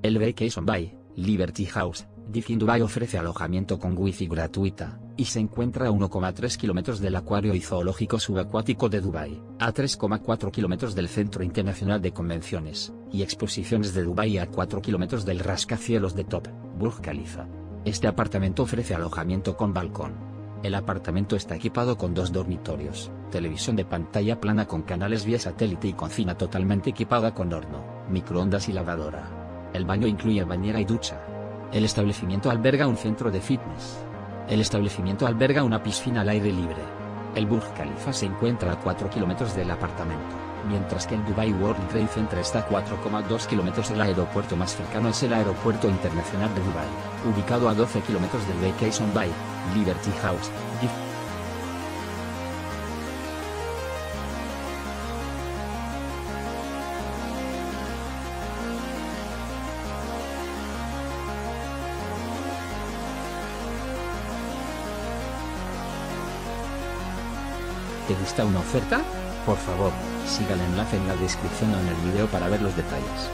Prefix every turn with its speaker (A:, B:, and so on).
A: El Vacation Bay, Liberty House, Divin Dubai ofrece alojamiento con wifi gratuita, y se encuentra a 1,3 kilómetros del acuario y zoológico subacuático de Dubai, a 3,4 kilómetros del Centro Internacional de Convenciones y Exposiciones de Dubai a 4 kilómetros del rascacielos de Top, Burj Khalifa. Este apartamento ofrece alojamiento con balcón. El apartamento está equipado con dos dormitorios, televisión de pantalla plana con canales vía satélite y cocina totalmente equipada con horno, microondas y lavadora. El baño incluye bañera y ducha. El establecimiento alberga un centro de fitness. El establecimiento alberga una piscina al aire libre. El Burj Khalifa se encuentra a 4 kilómetros del apartamento, mientras que el Dubai World Trade Center está a 4,2 kilómetros del aeropuerto más cercano es el Aeropuerto Internacional de Dubai, ubicado a 12 kilómetros del Vacation Bay, Liberty House, ¿Te gusta una oferta? Por favor, siga el enlace en la descripción o en el video para ver los detalles.